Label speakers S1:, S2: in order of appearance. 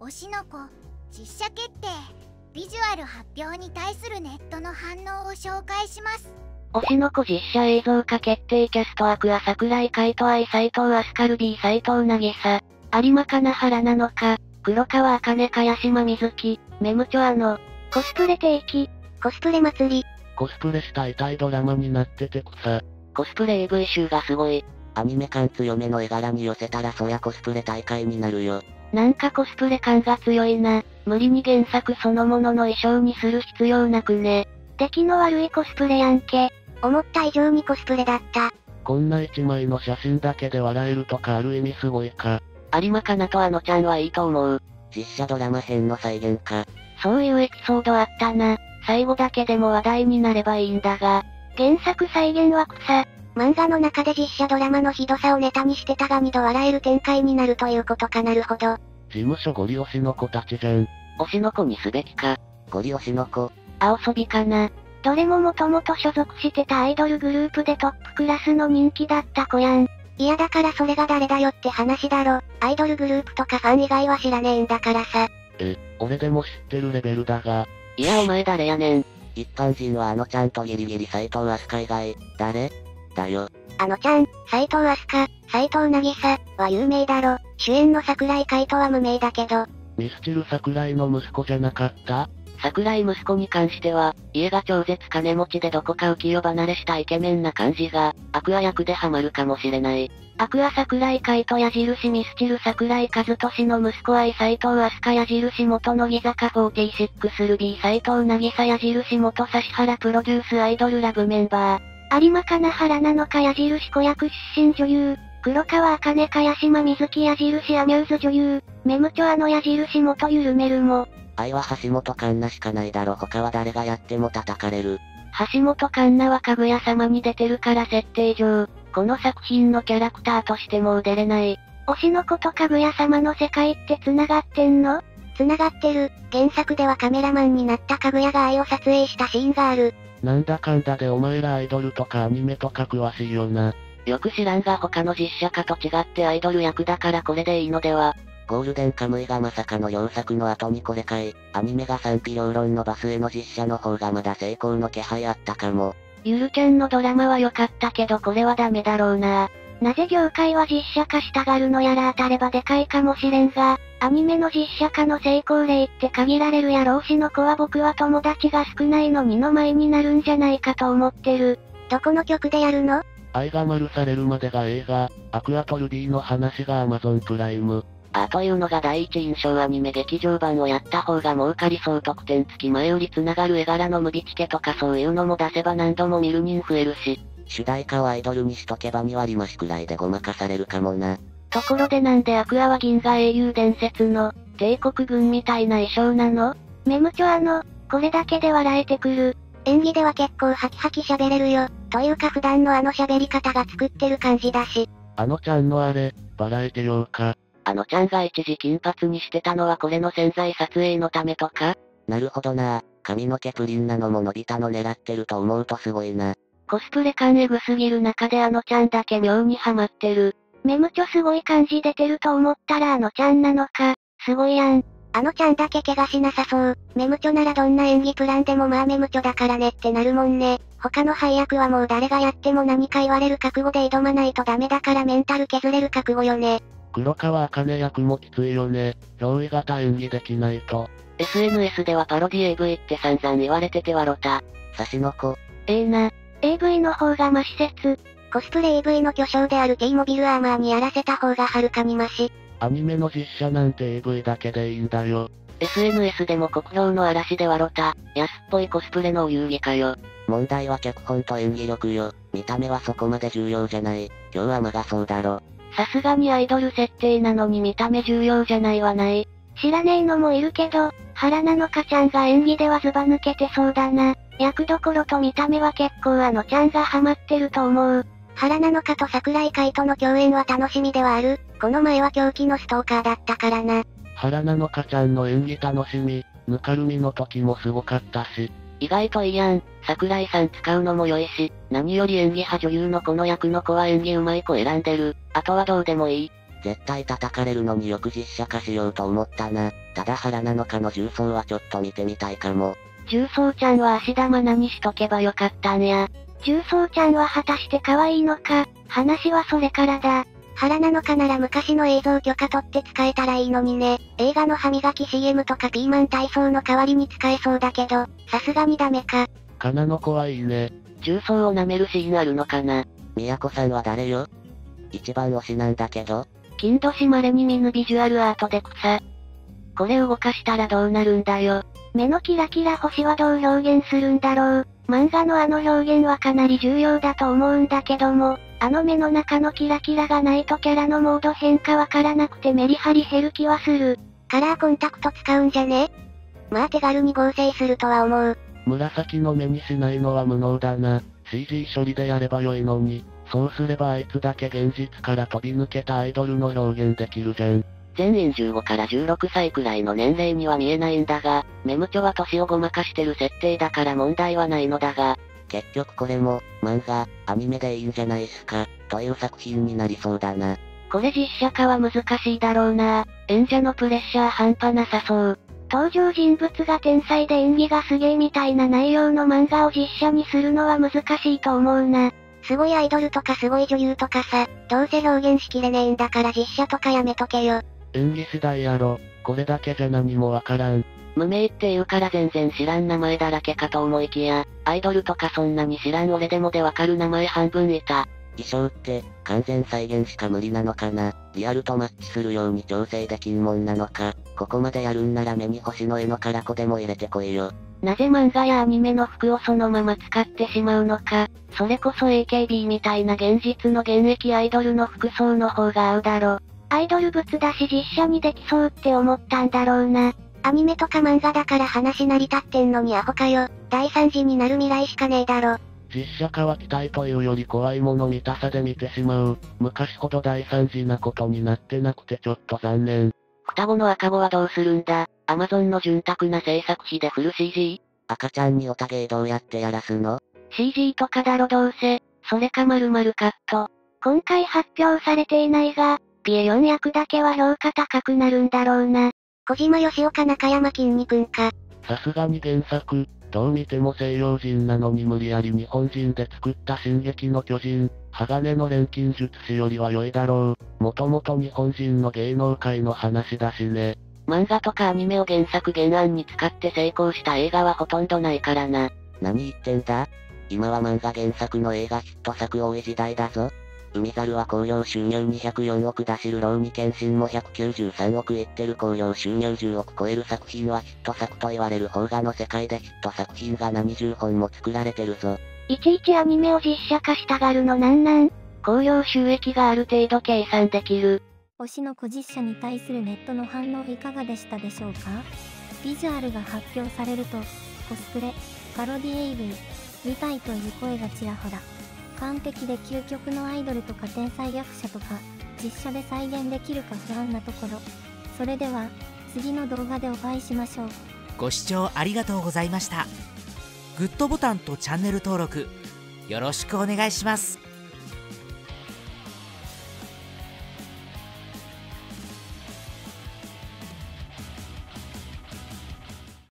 S1: 推しの子実写決定ビジュアル発表に対するネットの反応を紹介します。
S2: 推しの子実写映像化決定キャストアクア桜井海斗愛斎藤アスカルビー斎藤渚。有馬金原なのか黒川茜茅島瑞希メムチョアのコスプレ定期。
S3: コスプレ祭り。
S4: コスプレしたいタイドラマになってて草。
S2: コスプレ AV 集がすごい
S5: アニメ感強めの絵柄に寄せたらそりゃコスプレ大会になるよ。
S2: なんかコスプレ感が強いな。無理に原作そのものの衣装にする必要なくね。出来の悪いコスプレやんけ。
S3: 思った以上にコスプレだった。
S4: こんな一枚の写真だけで笑えるとかある意味すごいか。
S2: 有馬かなとあのちゃんはいいと思う。
S5: 実写ドラマ編の再現か。
S2: そういうエピソードあったな。最後だけでも話題になればいいんだが。原作再現は草。
S3: 漫画の中で実写ドラマのひどさをネタにしてたが二度笑える展開になるということかなるほど。
S4: 事務所ゴリ押しの子たちじゃん。
S2: 推しの子にすべきか。
S5: ゴリ押しの子。
S2: 青そびかな。どれももともと所属してたアイドルグループでトップクラスの人気だった子やん。
S3: いやだからそれが誰だよって話だろ。アイドルグループとかファン以外は知らねえんだからさ。
S4: え、俺でも知ってるレベルだが。
S2: いやお前誰やねん。
S5: 一般人はあのちゃんとギリギリ斎藤飛鳥以外、誰？だよ。
S3: あのちゃん、斎藤飛鳥、斎藤渚は有名だろ。主演の桜井海斗は無名だけど。
S4: ミスチル桜井の息子じゃなかった？
S2: 桜井息子に関しては、家が超絶金持ちでどこか浮世離れしたイケメンな感じが、アクア役でハマるかもしれない。アクア桜井海斗矢印ミスチル桜井和俊の息子愛斎藤飛鳥矢印元乃木坂46ルビー斎藤渚矢印元指原プロデュースアイドルラブメンバー。有馬金原なのか矢印子役出身女優。黒川茜茅島瑞希矢印アミューズ女優。メムチョアの矢印元ゆるめるも。
S5: 愛は橋本環奈しかないだろ他は誰がやっても叩かれる。
S2: 橋本環奈はかぐや様に出てるから設定上、この作品のキャラクターとしてもう出れない。推しの子とかぐや様の世界って繋がってんの？
S3: 繋がってる。原作ではカメラマンになったかぐやが愛を撮影したシーンがある。
S4: なんだかんだでお前らアイドルとかアニメとか詳しいよな。
S2: よく知らんが他の実写化と違ってアイドル役だからこれでいいのでは。
S5: ゴールデンカムイがまさかの良作の後にこれかい。アニメが賛否両論のバスへの実写の方がまだ成功の気配あったかも。
S2: ゆるキャンのドラマは良かったけどこれはダメだろうな。なぜ業界は実写化したがるのやら当たればでかいかもしれんが、アニメの実写化の成功例って限られるやろうしの子は僕は友達が少ないの二の前になるんじゃないかと思ってる。
S3: どこの曲でやるの？
S4: 愛が丸されるまでが映画、アクアトルビーの話が Amazon プライム。
S2: あというのが第一印象アニメ劇場版をやった方が儲かりそう特典付き前売りつながる絵柄のムビチケとかそういうのも出せば何度も見る人増えるし。
S5: 主題歌をアイドルにしとけば2割増しくらいでごまかされるかもな。
S2: ところでなんでアクアは銀河英雄伝説の、帝国軍みたいな衣装なの？メムチョアの、これだけで笑えてくる。
S3: 演技では結構ハキハキ喋れるよ。というか普段のあの喋り方が作ってる感じだし。
S4: あのちゃんのあれ、バラエティ用か。
S2: あのちゃんが一時金髪にしてたのはこれの潜在撮影のためとか？
S5: なるほどな髪の毛プリンなのも伸びたの狙ってると思うとすごいな。
S2: コスプレ感エグすぎる中であのちゃんだけ妙にハマってる。メムチョすごい感じ出てると思ったらあのちゃんなのか。すごいやん。
S3: あのちゃんだけ怪我しなさそう。メムチョならどんな演技プランでもまあメムチョだからねってなるもんね。他の配役はもう誰がやっても何か言われる覚悟で挑まないとダメだからメンタル削れる覚悟よね。
S4: 黒川茜役もきついよね。憑依型演技できないと。
S2: SNS ではパロディ AV って散々言われててわろた。
S5: 差しの子。
S2: ええな。AV の方がマシ説。
S3: コスプレ AV の巨匠である T モビルアーマーにやらせた方がはるかにマシ。
S4: アニメの実写なんて AV だけでいいんだよ。
S2: SNS でも国評の嵐でわろた。安っぽいコスプレのお遊戯かよ。
S5: 問題は脚本と演技力よ。見た目はそこまで重要じゃない。今日はまがそうだろ。
S2: さすがにアイドル設定なのに見た目重要じゃないはない。知らねえのもいるけど、原なのかちゃんが演技ではズバ抜けてそうだな。役どころと見た目は結構あのちゃんがハマってると思う。
S3: 原なのかと桜井海との共演は楽しみではある。この前は狂気のストーカーだったからな。
S4: 原なのかちゃんの演技楽しみ、ぬかるみの時もすごかったし。
S2: 意外といいやん。桜井さん使うのも良いし、何より演技派女優のこの役の子は演技上手い子選んでる。あとはどうでもいい。
S5: 絶対叩かれるのによく実写化しようと思ったな。ただ腹なのかの重曹はちょっと見てみたいかも。
S2: 重曹ちゃんは足玉何しとけばよかったんや。
S3: 重曹ちゃんは果たして可愛いのか、話はそれからだ。腹なのかなら昔の映像許可取って使えたらいいのにね。映画の歯磨き CM とかピーマン体操の代わりに使えそうだけど、さすがにダメか。
S4: かなの子はいいね。
S2: 重曹を舐めるシーンあるのかな
S5: みやこさんは誰よ？一番推しなんだけど。
S2: 金年まれに見ぬビジュアルアートで草。これ動かしたらどうなるんだよ。
S3: 目のキラキラ星はどう表現するんだろう。漫画のあの表現はかなり重要だと思うんだけども、あの目の中のキラキラがないとキャラのモード変化わからなくてメリハリ減る気はする。カラーコンタクト使うんじゃねまあ手軽に合成するとは思う。
S4: 紫の目にしないのは無能だな。CG 処理でやればよいのに。そうすればあいつだけ現実から飛び抜けたアイドルの表現できるじゃん。
S2: 全員15から16歳くらいの年齢には見えないんだが、メムチョは年をごまかしてる設定だから問題はないのだが、
S5: 結局これも、漫画、アニメでいいんじゃないっすか、という作品になりそうだな。
S2: これ実写化は難しいだろうな。演者のプレッシャー半端なさそう。
S3: 登場人物が天才で演技がすげえみたいな内容の漫画を実写にするのは難しいと思うな。すごいアイドルとかすごい女優とかさ、どうせ表現しきれねえんだから実写とかやめとけよ。
S4: 演技次第やろ。これだけじゃ何もわからん。
S2: 無名って言うから全然知らん名前だらけかと思いきや、アイドルとかそんなに知らん俺でもでわかる名前半分いた。
S5: 衣装って、完全再現しか無理なのかな。リアルとマッチするように調整できんもんなのか。ここまでやるんなら目に星の絵のカラコでも入れてこいよ。
S2: なぜ漫画やアニメの服をそのまま使ってしまうのか。それこそ AKB みたいな現実の現役アイドルの服装の方が合うだろ。
S3: アイドル物だし実写にできそうって思ったんだろうな。アニメとか漫画だから話成り立ってんのにアホかよ。大惨事になる未来しかねえだろ。
S4: 実写化は期待というより怖いもの見たさで見てしまう。昔ほど大惨事なことになってなくてちょっと残念。
S2: 双子の赤子はどうするんだアマゾンの潤沢な制作費でフル CG?
S5: 赤ちゃんにおたげどうやってやらすの
S2: ?CG とかだろどうせ。それか〇〇カット。
S3: 今回発表されていないが、ピエヨン役だけは評価高くなるんだろうな。小島よしおか中山きんに君か。
S4: さすがに原作、どう見ても西洋人なのに無理やり日本人で作った進撃の巨人、鋼の錬金術師よりは良いだろう。もともと日本人の芸能界の話だしね。
S2: 漫画とかアニメを原作原案に使って成功した映画はほとんどないからな。
S5: 何言ってんだ？今は漫画原作の映画ヒット作多い時代だぞ。海猿は興行収入204億出しるローに検診も193億いってる興行収入10億超える作品はヒット作と言われる邦画の世界でヒット作品が何十本も作られてるぞ。
S3: いちいちアニメを実写化したがるのなんなん？
S2: 興行収益がある程度計算できる。
S6: 推しの個実写に対するネットの反応いかがでしたでしょうか？ビジュアルが発表されると、コスプレ、パロディ AV、見たいという声がちらほら。完璧で究極のアイドルとか天才役者とか、実写で再現できるか不安なところ。それでは、次の動画でお会いしましょう。
S7: ご視聴ありがとうございました。グッドボタンとチャンネル登録、よろしくお願いします。